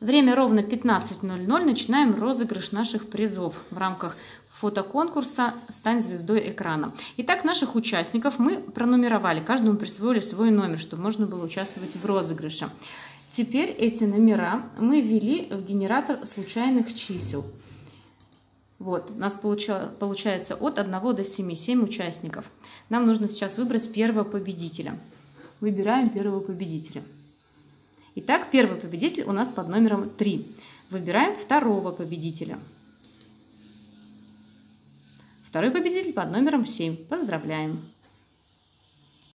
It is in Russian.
Время ровно 15.00. Начинаем розыгрыш наших призов в рамках фотоконкурса «Стань звездой экрана». Итак, наших участников мы пронумеровали. Каждому присвоили свой номер, чтобы можно было участвовать в розыгрыше. Теперь эти номера мы ввели в генератор случайных чисел. Вот, у нас получается от 1 до 7, 7 участников. Нам нужно сейчас выбрать первого победителя. Выбираем первого победителя. Итак, первый победитель у нас под номером 3. Выбираем второго победителя. Второй победитель под номером 7. Поздравляем!